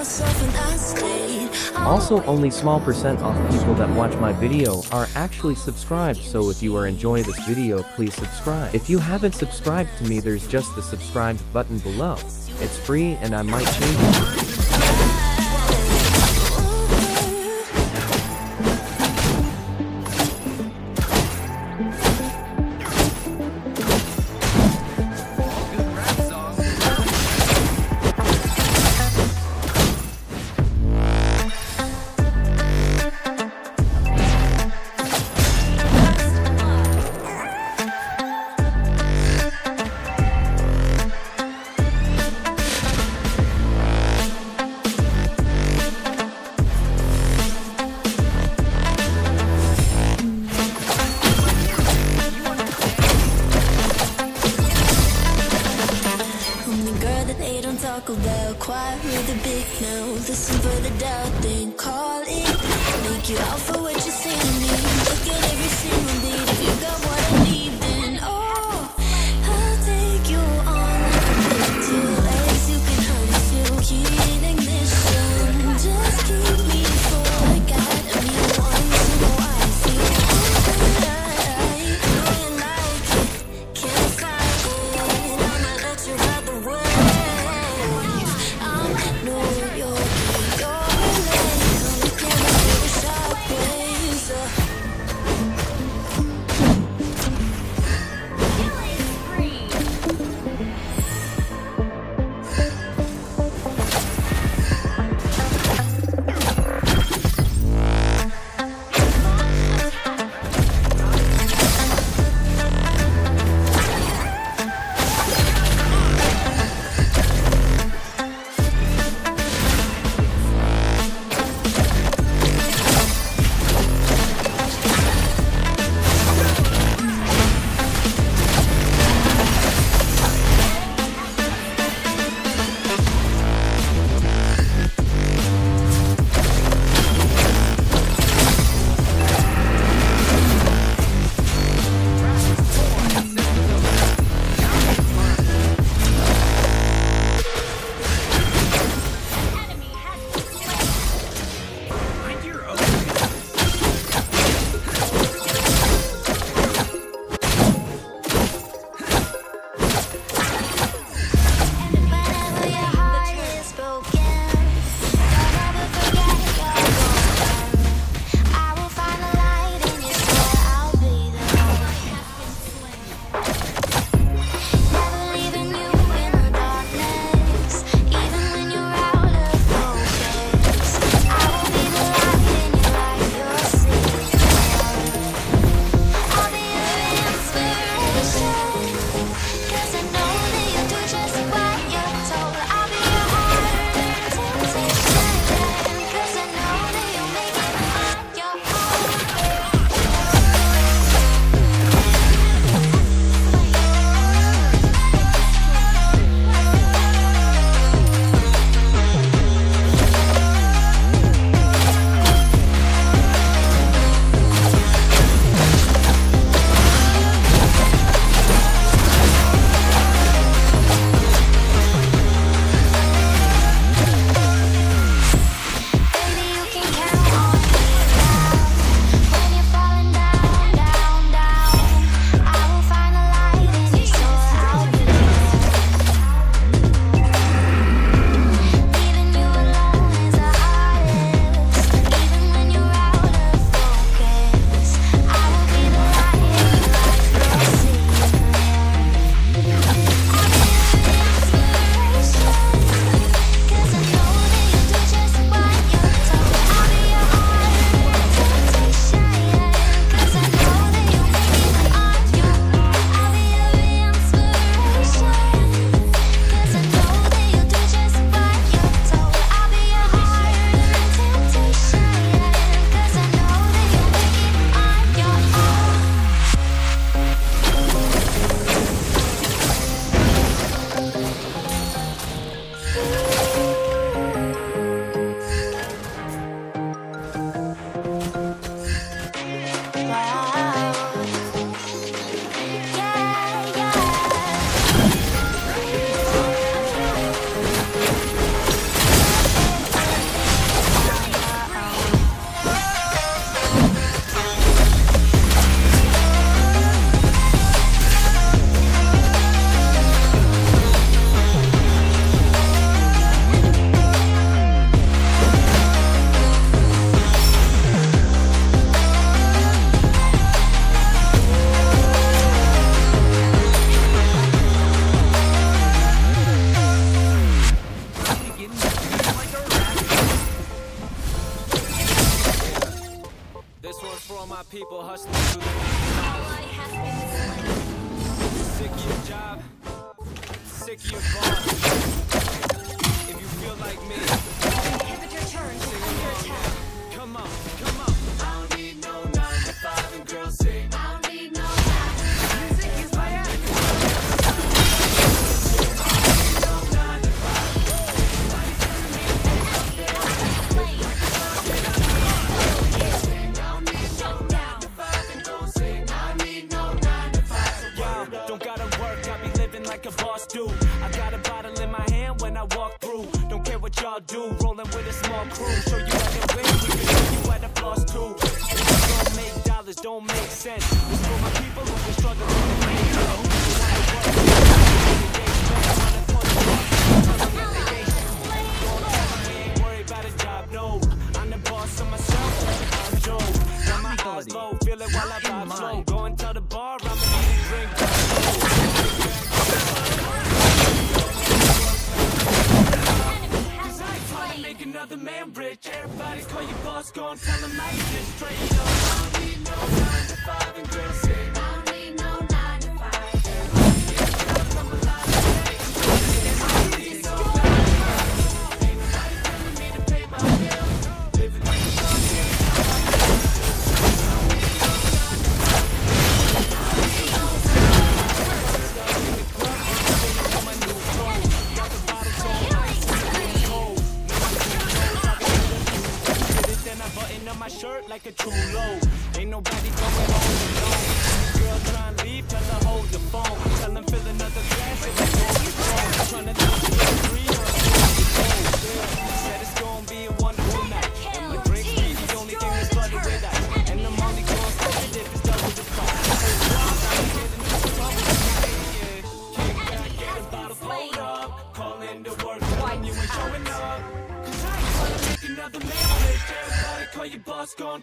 myself and I stayed. Also, only small percent of people that watch my video are actually subscribed, so if you are enjoying this video, please subscribe. If you haven't subscribed to me, there's just the subscribe button below. It's free and I might change it. I'm the girl that they don't talk about. Quiet with a big mouth. Listen for the doubt, then call it. Make you out for what you say to me. Look at every single beat. If you got lost. small crew. Show you how to win. We can show you how to floss too. And if don't make dollars, don't make sense. It's for my people who've struggling I'm low, feel it while I vibe slow. Go and tell the bar I'm gonna need a drink. damn Everybody's call you boss, go and tell them I just straight. You don't need no nine to five and grill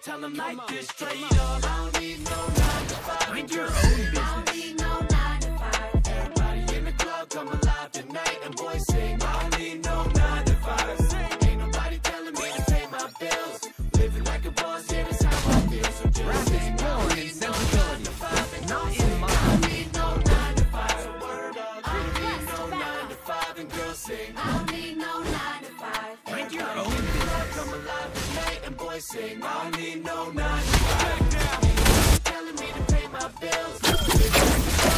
tell them like this straight up. need no nine. Telling me to pay my bills.